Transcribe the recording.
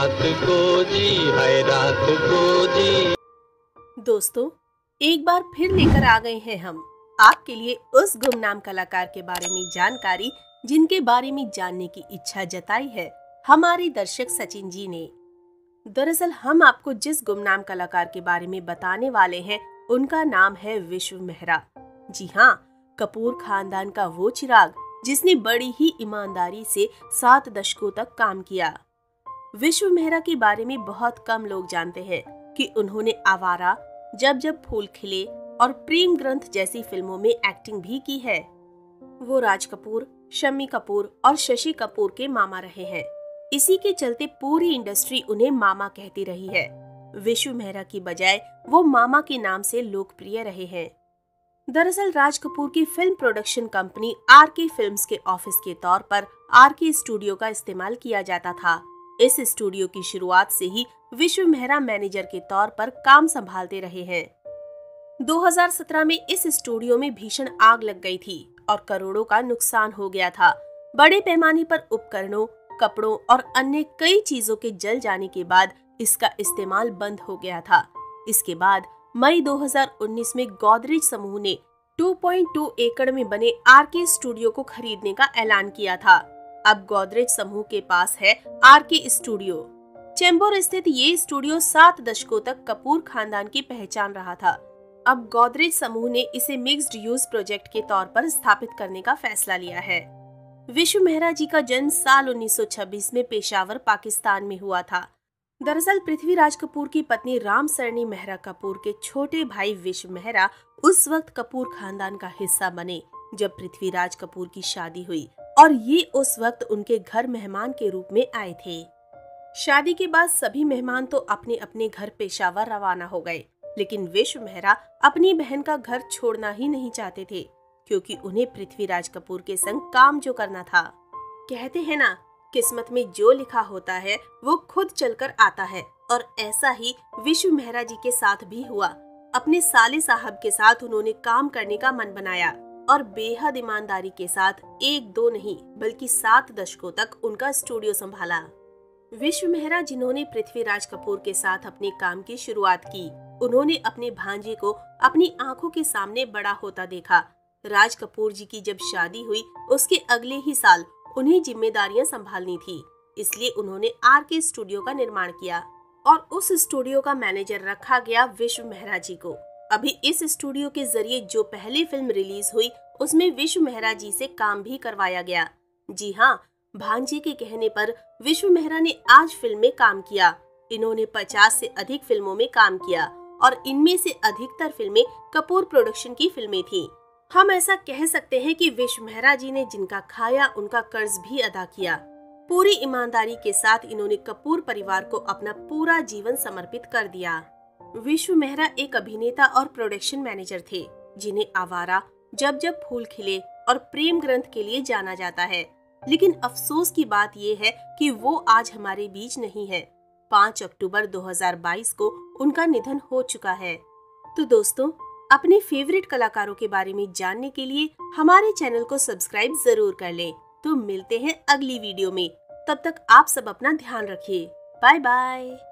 रात को जी है रात को जी। दोस्तों, एक बार फिर लेकर आ गए हैं हम। आपके लिए उस गुमनाम कलाकार के बारे में जानकारी, जिनके बारे में जानने की इच्छा जताई है, हमारे दर्शक सचिन जी ने। दरअसल, हम आपको जिस गुमनाम कलाकार के बारे में बताने वाले हैं, उनका नाम है विश्व मेहरा। जी हाँ कपूर खानदान का वो चिराग, जिसने बड़ी ही ईमानदारी से सात दशकों तक काम किया। विश्व मेहरा के बारे में बहुत कम लोग जानते हैं कि उन्होंने आवारा, जब जब फूल खिले और प्रेम ग्रंथ जैसी फ़िल्मों में एक्टिंग भी की है। वो राज कपूर, शम्मी कपूर और शशि कपूर के मामा रहे हैं। इसी के चलते पूरी इंडस्ट्री उन्हें मामा कहती रही है। विश्व मेहरा की बजाय वो मामा के नाम से लोकप्रिय रहे हैं। दरअसल राज कपूर की film production company R K film के ऑफ़िस के तौर पर आर के स्टूडियो का इस्तेमाल किया जाता था। इस स्टूडियो की शुरुआत से ही विश्व मेहरा मैनेजर के तौर पर काम संभालते रहे हैं। 2017 में इस स्टूडियो में भीषण आग लग गई थी और करोड़ों का नुकसान हो गया था। बड़े पैमाने पर उपकरणों, कपड़ों और अन्य कई चीज़ों के जल जाने के बाद इसका इस्तेमाल बंद हो गया था। इसके बाद मई 2019 में गोदरेज समूह ने 2.2 एकड़ में बने आर के स्टूडियो को खरीदने का ऐलान किया था। अब गोदरेज समूह के पास है आर के स्टूडियो। चेंबूर स्थित ये स्टूडियो सात दशकों तक कपूर खानदान की पहचान रहा था। अब गोदरेज समूह ने इसे मिक्स्ड यूज़ प्रोजेक्ट के तौर पर स्थापित करने का फैसला लिया है। विश्व मेहरा जी का जन्म साल 1926 में पेशावर, पाकिस्तान में हुआ था। दरअसल पृथ्वीराज कपूर की पत्नी राम सरणी मेहरा कपूर के छोटे भाई विश्व मेहरा उस वक्त कपूर खानदान का हिस्सा बने जब पृथ्वीराज कपूर की शादी हुई। और ये उस वक्त उनके घर मेहमान के रूप में आए थे। शादी के बाद सभी मेहमान तो अपने अपने घर पेशावर रवाना हो गए, लेकिन विश्व मेहरा अपनी बहन का घर छोड़ना ही नहीं चाहते थे, क्योंकि उन्हें पृथ्वीराज कपूर के संग काम जो करना था। कहते हैं ना, किस्मत में जो लिखा होता है, वो खुद चलकर आता है, और ऐसा ही विश्व मेहरा जी के साथ भी हुआ। अपने साले साहब के साथ उन्होंने काम करने का मन बनाया। और बेहद ईमानदारी के साथ एक दो नहीं, बल्कि सात दशकों तक उनका स्टूडियो संभाला। विश्व मेहरा, जिन्होंने पृथ्वीराज कपूर के साथ अपने काम की शुरुआत की, उन्होंने अपने भांजे को अपनी आँखों के सामने बड़ा होता देखा। राज कपूर जी की जब शादी हुई, उसके अगले ही साल उन्हें जिम्मेदारियाँ संभालनी थी, इसलिए उन्होंने आर के स्टूडियो का निर्माण किया और उस स्टूडियो का मैनेजर रखा गया विश्व मेहरा जी को। अभी इस स्टूडियो के ज़रिए जो पहली फ़िल्म रिलीज़ हुई, उसमें विश्व मेहरा जी से काम भी करवाया गया। जी हाँ भांजे के कहने पर विश्व मेहरा ने आज फ़िल्म में काम किया। इन्होंने 50 से अधिक फ़िल्मों में काम किया और इनमें से अधिकतर फ़िल्में कपूर प्रोडक्शन की फ़िल्में थी। हम ऐसा कह सकते हैं कि विश्व मेहरा जी ने जिनका खाया, उनका कर्ज भी अदा किया। पूरी ईमानदारी के साथ इन्होंने कपूर परिवार को अपना पूरा जीवन समर्पित कर दिया। विश्व मेहरा एक अभिनेता और प्रोडक्शन मैनेजर थे, जिन्हें आवारा जब जब फूल खिले और प्रेम ग्रंथ के लिए जाना जाता है। लेकिन अफसोस की बात ये है कि वो आज हमारे बीच नहीं है। 5 अक्टूबर 2022 को उनका निधन हो चुका है। तो दोस्तों, अपने फेवरेट कलाकारों के बारे में जानने के लिए हमारे चैनल को सब्सक्राइब ज़रूर कर लें। तो मिलते हैं अगली वीडियो में। तब तक आप सब अपना ध्यान रखिए। Bye bye